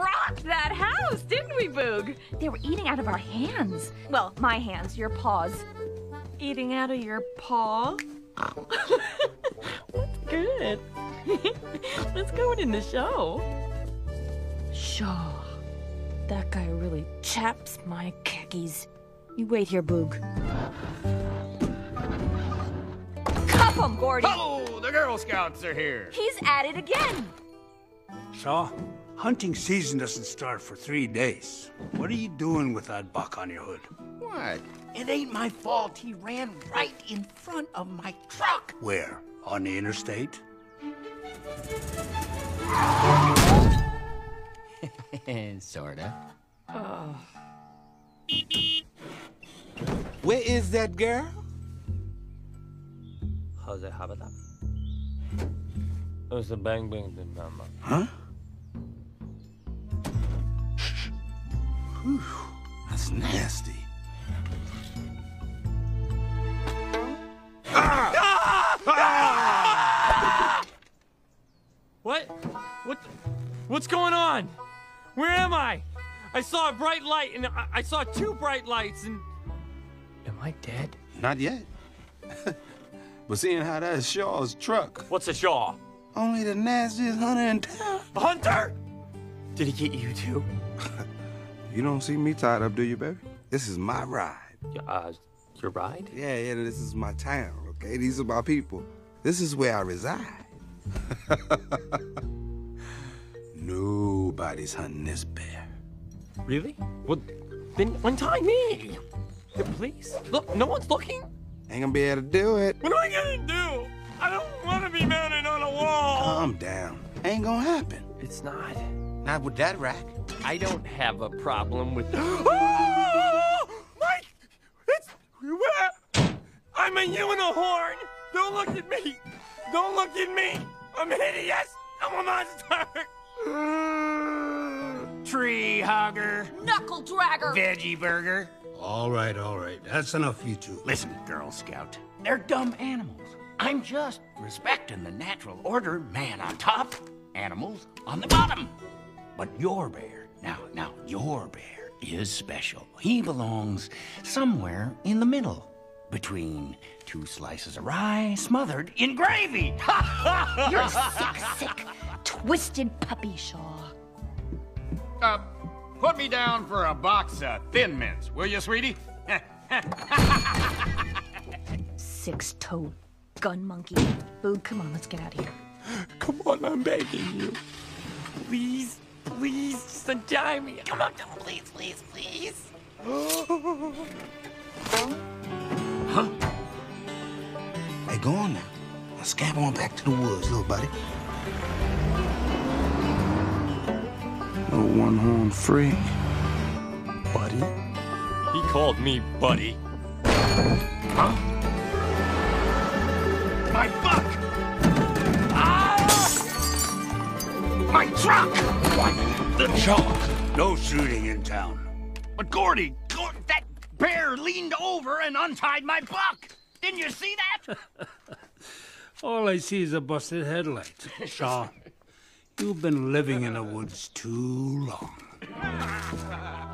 rocked that house, didn't we, Boog? They were eating out of our hands. Well, my hands, your paws. Eating out of your paw? That's good. Let's go in the show. Shaw. That guy really chaps my khakis. You wait here, Boog. Cuff him, Gordy! Oh, the Girl Scouts are here. He's at it again! Shaw, hunting season doesn't start for three days. What are you doing with that buck on your hood? What? It ain't my fault he ran right in front of my truck. Where? On the interstate? Sorta. Oh. Where is that girl? How's it habitat? It's the bang bang bang mama. Huh? That's nasty. What? What? What's going on? Where am I? I saw a bright light and I, I saw two bright lights and. Am I dead? Not yet. but seeing how that's Shaw's truck, What's a Shaw? only the nastiest hunter in town. A hunter? Did he get you too? You don't see me tied up, do you, baby? This is my ride. Uh, your ride? Yeah, yeah, this is my town, okay? These are my people. This is where I reside. Nobody's hunting this bear. Really? Well, then untie me. Yeah, Please. Look, no one's looking. Ain't gonna be able to do it. What am I gonna do? I don't want to be mounted on a wall. Calm down. Ain't gonna happen. It's not. Not with that rack. I don't have a problem with. Oh, Mike! It's. I'm a unicorn! Don't look at me! Don't look at me! I'm hideous! I'm a monster! Tree hugger, Knuckle dragger! veggie burger. All right, all right. That's enough, you two. Listen, Girl Scout, they're dumb animals. I'm just respecting the natural order man on top, animals on the bottom. But your bear, now, now, your bear is special. He belongs somewhere in the middle, between two slices of rye smothered in gravy. You're sick, sick, twisted puppy, Shaw. Uh, put me down for a box of Thin Mints, will you, sweetie? Six-toed gun monkey. Boog, come on, let's get out of here. Come on, I'm begging you. Please, please, untie me. Come on, come on, please, please, please. Huh? Hey, go on now. Now scamper on back to the woods, little buddy. No one-horn freak. Buddy? He called me buddy. Huh? My buck! My truck! The chalk. No shooting in town. But Gordy, Gor- that bear leaned over and untied my buck. Didn't you see that? All I see is a busted headlight. Shaw, you've been living in the woods too long.